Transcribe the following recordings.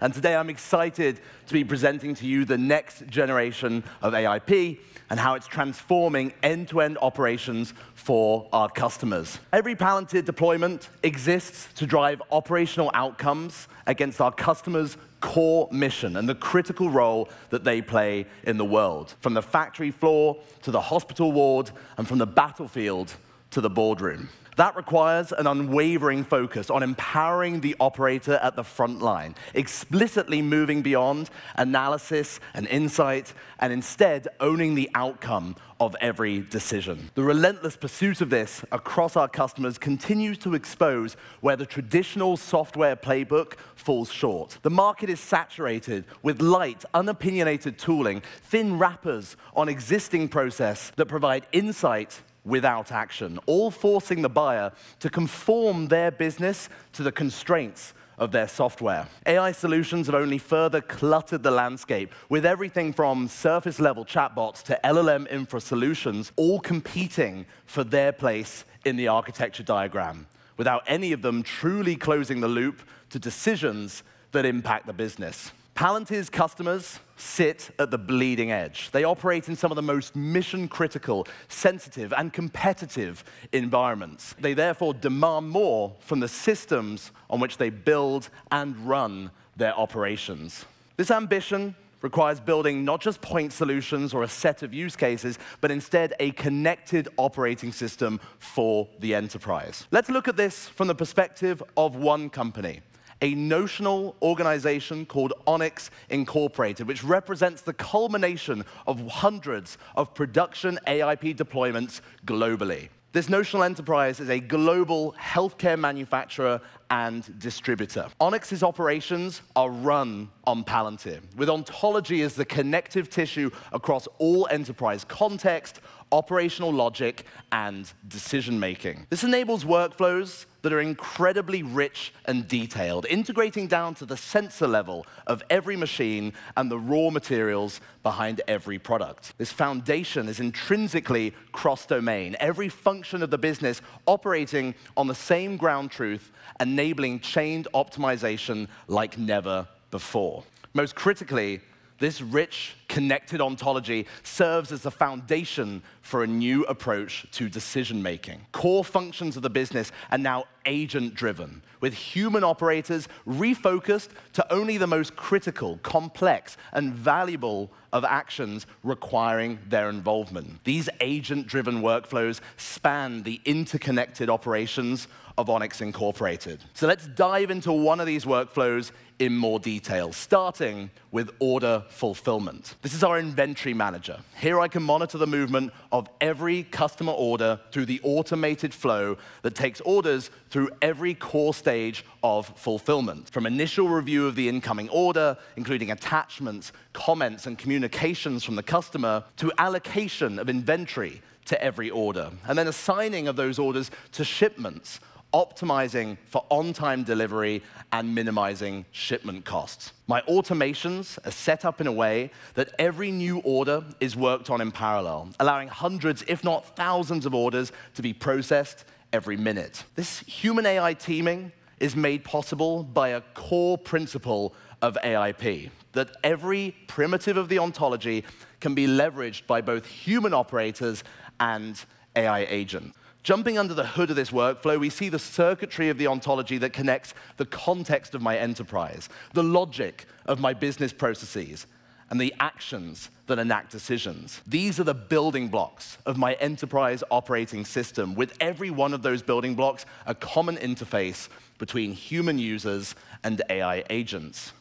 And today I'm excited to be presenting to you the next generation of AIP and how it's transforming end-to-end operations for our customers. Every Palantir deployment exists to drive operational outcomes against our customers' core mission and the critical role that they play in the world, from the factory floor to the hospital ward and from the battlefield to the boardroom. That requires an unwavering focus on empowering the operator at the front line, explicitly moving beyond analysis and insight, and instead owning the outcome of every decision. The relentless pursuit of this across our customers continues to expose where the traditional software playbook falls short. The market is saturated with light, unopinionated tooling, thin wrappers on existing process that provide insight without action, all forcing the buyer to conform their business to the constraints of their software. AI solutions have only further cluttered the landscape, with everything from surface level chatbots to LLM infra solutions all competing for their place in the architecture diagram, without any of them truly closing the loop to decisions that impact the business. Palantir's customers sit at the bleeding edge. They operate in some of the most mission critical, sensitive, and competitive environments. They therefore demand more from the systems on which they build and run their operations. This ambition requires building not just point solutions or a set of use cases, but instead a connected operating system for the enterprise. Let's look at this from the perspective of one company a notional organization called Onyx Incorporated, which represents the culmination of hundreds of production AIP deployments globally. This notional enterprise is a global healthcare manufacturer and distributor. Onyx's operations are run on Palantir, with ontology as the connective tissue across all enterprise context, operational logic, and decision making. This enables workflows that are incredibly rich and detailed, integrating down to the sensor level of every machine and the raw materials behind every product. This foundation is intrinsically cross-domain, every function of the business operating on the same ground truth, enabling chained optimization like never before. Most critically, this rich, connected ontology serves as the foundation for a new approach to decision making. Core functions of the business are now agent driven, with human operators refocused to only the most critical, complex, and valuable of actions requiring their involvement. These agent driven workflows span the interconnected operations of Onyx Incorporated. So let's dive into one of these workflows in more detail, starting with order fulfillment. This is our inventory manager. Here I can monitor the movement of every customer order through the automated flow that takes orders through every core stage of fulfillment, from initial review of the incoming order, including attachments, comments, and communications from the customer, to allocation of inventory to every order, and then assigning of those orders to shipments optimizing for on-time delivery and minimizing shipment costs. My automations are set up in a way that every new order is worked on in parallel, allowing hundreds, if not thousands of orders to be processed every minute. This human AI teaming is made possible by a core principle of AIP, that every primitive of the ontology can be leveraged by both human operators and AI agents. Jumping under the hood of this workflow, we see the circuitry of the ontology that connects the context of my enterprise, the logic of my business processes, and the actions that enact decisions. These are the building blocks of my enterprise operating system, with every one of those building blocks a common interface between human users and AI agents.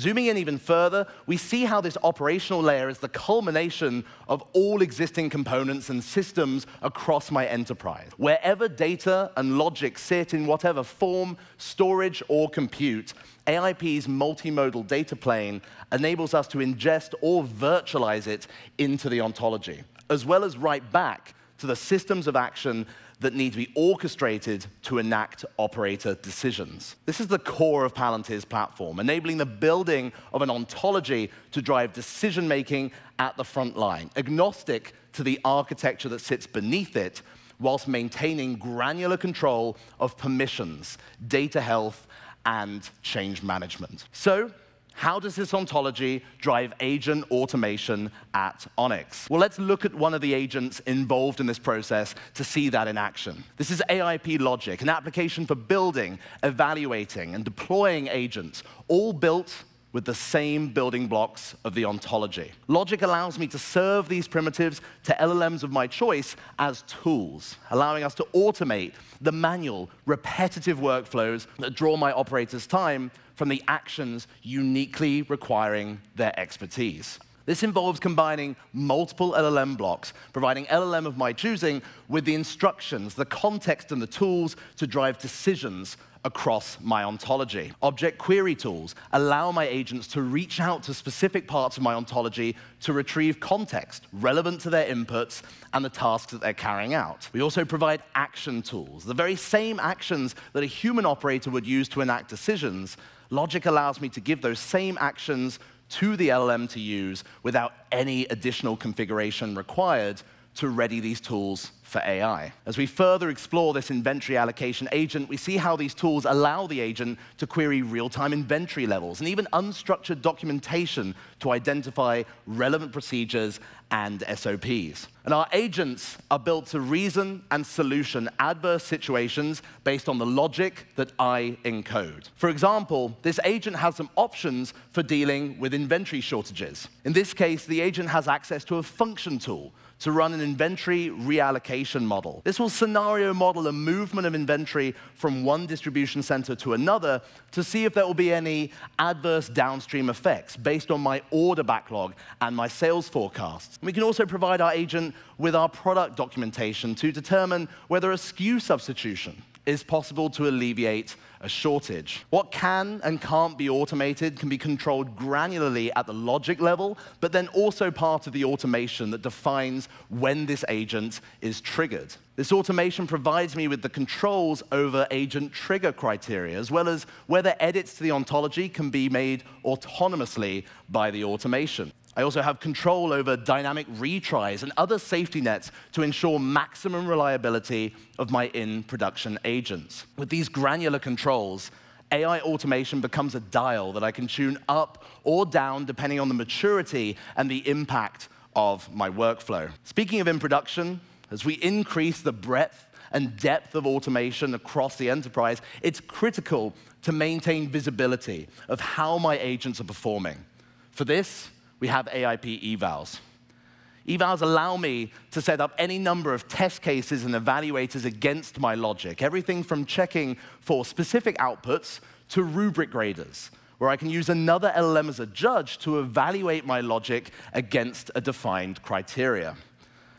Zooming in even further, we see how this operational layer is the culmination of all existing components and systems across my enterprise. Wherever data and logic sit in whatever form, storage, or compute, AIP's multimodal data plane enables us to ingest or virtualize it into the ontology, as well as write back to the systems of action that need to be orchestrated to enact operator decisions. This is the core of Palantir's platform, enabling the building of an ontology to drive decision making at the front line, agnostic to the architecture that sits beneath it, whilst maintaining granular control of permissions, data health, and change management. So, How does this ontology drive agent automation at Onyx? Well, let's look at one of the agents involved in this process to see that in action. This is AIP Logic, an application for building, evaluating, and deploying agents, all built with the same building blocks of the ontology. Logic allows me to serve these primitives to LLMs of my choice as tools, allowing us to automate the manual, repetitive workflows that draw my operators' time from the actions uniquely requiring their expertise. This involves combining multiple LLM blocks, providing LLM of my choosing with the instructions, the context, and the tools to drive decisions across my ontology. Object query tools allow my agents to reach out to specific parts of my ontology to retrieve context relevant to their inputs and the tasks that they're carrying out. We also provide action tools, the very same actions that a human operator would use to enact decisions. Logic allows me to give those same actions to the LLM to use without any additional configuration required to ready these tools for AI. As we further explore this inventory allocation agent, we see how these tools allow the agent to query real-time inventory levels and even unstructured documentation to identify relevant procedures and SOPs. And our agents are built to reason and solution adverse situations based on the logic that I encode. For example, this agent has some options for dealing with inventory shortages. In this case, the agent has access to a function tool to run an inventory reallocation model. This will scenario model a movement of inventory from one distribution center to another to see if there will be any adverse downstream effects based on my order backlog and my sales forecasts. We can also provide our agent with our product documentation to determine whether a SKU substitution is possible to alleviate a shortage. What can and can't be automated can be controlled granularly at the logic level, but then also part of the automation that defines when this agent is triggered. This automation provides me with the controls over agent trigger criteria, as well as whether edits to the ontology can be made autonomously by the automation. I also have control over dynamic retries and other safety nets to ensure maximum reliability of my in-production agents. With these granular controls, AI automation becomes a dial that I can tune up or down depending on the maturity and the impact of my workflow. Speaking of in production, as we increase the breadth and depth of automation across the enterprise, it's critical to maintain visibility of how my agents are performing. For this, we have AIP evals. Evals allow me to set up any number of test cases and evaluators against my logic, everything from checking for specific outputs to rubric graders, where I can use another LLM as a judge to evaluate my logic against a defined criteria.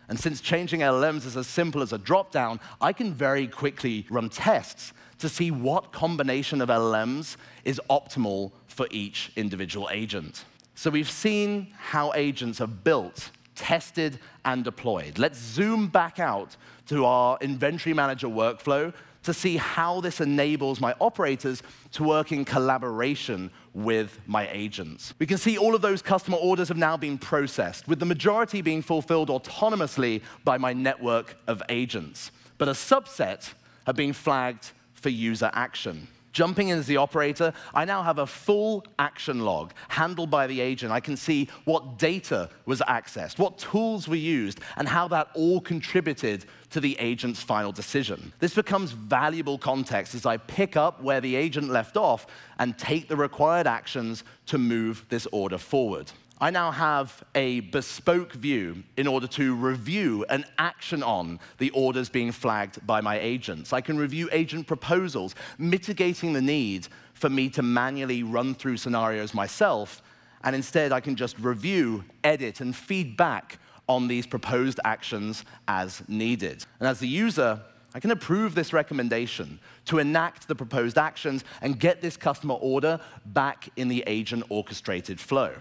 And since changing LLMs is as simple as a dropdown, I can very quickly run tests to see what combination of LLMs is optimal for each individual agent. So we've seen how agents are built, tested, and deployed. Let's zoom back out to our inventory manager workflow to see how this enables my operators to work in collaboration with my agents. We can see all of those customer orders have now been processed, with the majority being fulfilled autonomously by my network of agents. But a subset have been flagged for user action. Jumping in as the operator, I now have a full action log handled by the agent. I can see what data was accessed, what tools were used, and how that all contributed to the agent's final decision. This becomes valuable context as I pick up where the agent left off and take the required actions to move this order forward. I now have a bespoke view in order to review and action on the orders being flagged by my agents. I can review agent proposals, mitigating the need for me to manually run through scenarios myself, and instead I can just review, edit, and feedback on these proposed actions as needed. And as the user, I can approve this recommendation to enact the proposed actions and get this customer order back in the agent orchestrated flow.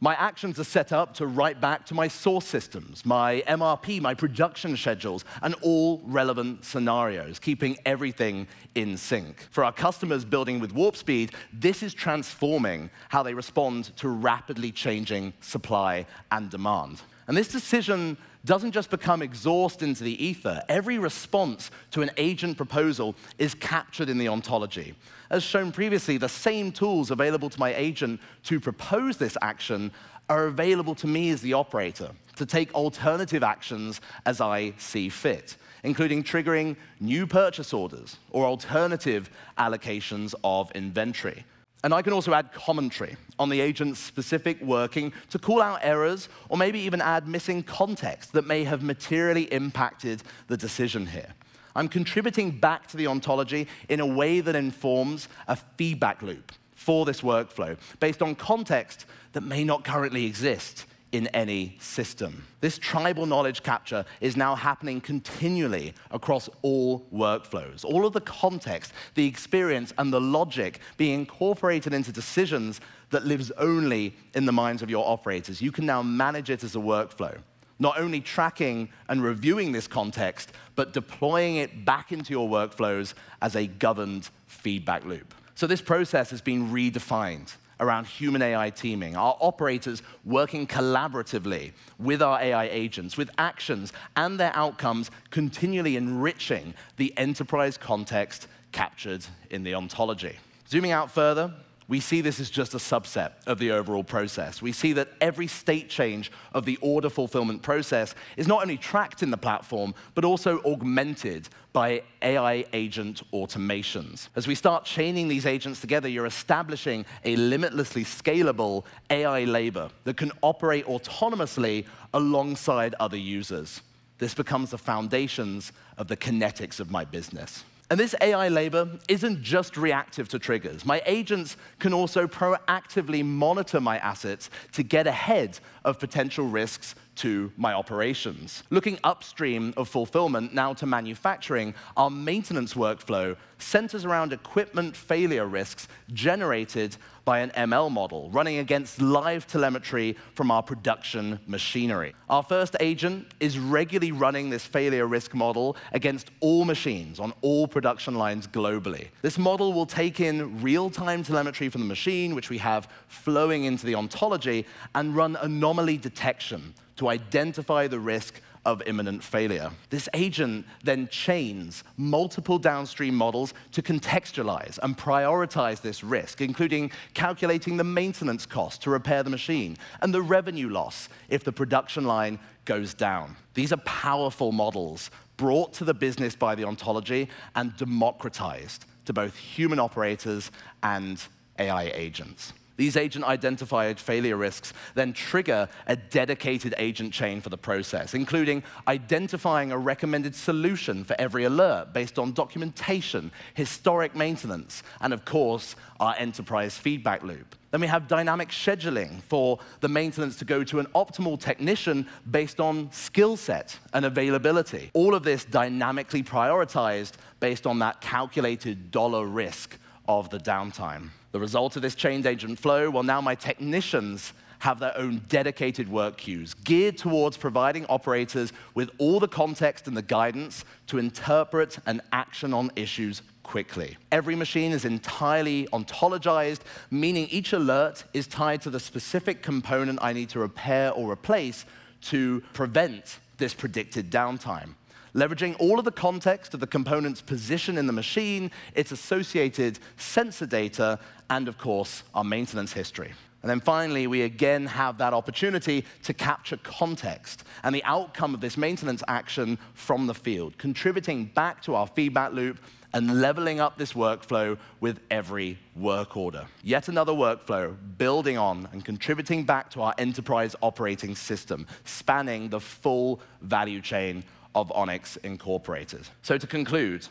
My actions are set up to write back to my source systems, my MRP, my production schedules, and all relevant scenarios, keeping everything in sync. For our customers building with Warp Speed, this is transforming how they respond to rapidly changing supply and demand. And this decision doesn't just become exhaust into the ether. Every response to an agent proposal is captured in the ontology. As shown previously, the same tools available to my agent to propose this action are available to me as the operator to take alternative actions as I see fit, including triggering new purchase orders or alternative allocations of inventory. And I can also add commentary on the agent's specific working to call out errors or maybe even add missing context that may have materially impacted the decision here. I'm contributing back to the ontology in a way that informs a feedback loop for this workflow based on context that may not currently exist in any system. This tribal knowledge capture is now happening continually across all workflows. All of the context, the experience, and the logic being incorporated into decisions that lives only in the minds of your operators. You can now manage it as a workflow. Not only tracking and reviewing this context, but deploying it back into your workflows as a governed feedback loop. So this process has been redefined around human AI teaming, our operators working collaboratively with our AI agents, with actions and their outcomes continually enriching the enterprise context captured in the ontology. Zooming out further, we see this as just a subset of the overall process. We see that every state change of the order fulfillment process is not only tracked in the platform, but also augmented by AI agent automations. As we start chaining these agents together, you're establishing a limitlessly scalable AI labor that can operate autonomously alongside other users. This becomes the foundations of the kinetics of my business. And this AI labor isn't just reactive to triggers. My agents can also proactively monitor my assets to get ahead of potential risks to my operations. Looking upstream of fulfillment now to manufacturing, our maintenance workflow centers around equipment failure risks generated by an ML model running against live telemetry from our production machinery. Our first agent is regularly running this failure risk model against all machines on all production lines globally. This model will take in real-time telemetry from the machine, which we have flowing into the ontology, and run anomaly detection to identify the risk of imminent failure. This agent then chains multiple downstream models to contextualize and prioritize this risk, including calculating the maintenance cost to repair the machine and the revenue loss if the production line goes down. These are powerful models brought to the business by the ontology and democratized to both human operators and AI agents. These agent identified failure risks then trigger a dedicated agent chain for the process, including identifying a recommended solution for every alert based on documentation, historic maintenance, and of course, our enterprise feedback loop. Then we have dynamic scheduling for the maintenance to go to an optimal technician based on skill set and availability. All of this dynamically prioritized based on that calculated dollar risk of the downtime. The result of this chained agent flow, well, now my technicians have their own dedicated work queues geared towards providing operators with all the context and the guidance to interpret and action on issues quickly. Every machine is entirely ontologized, meaning each alert is tied to the specific component I need to repair or replace to prevent this predicted downtime leveraging all of the context of the component's position in the machine, its associated sensor data, and of course, our maintenance history. And then finally, we again have that opportunity to capture context and the outcome of this maintenance action from the field, contributing back to our feedback loop and leveling up this workflow with every work order. Yet another workflow building on and contributing back to our enterprise operating system, spanning the full value chain of Onyx Incorporated. So to conclude,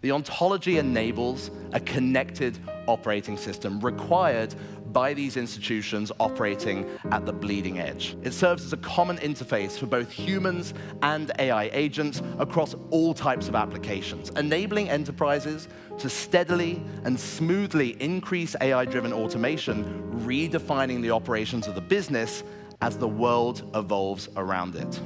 the ontology enables a connected operating system required by these institutions operating at the bleeding edge. It serves as a common interface for both humans and AI agents across all types of applications, enabling enterprises to steadily and smoothly increase AI-driven automation, redefining the operations of the business as the world evolves around it.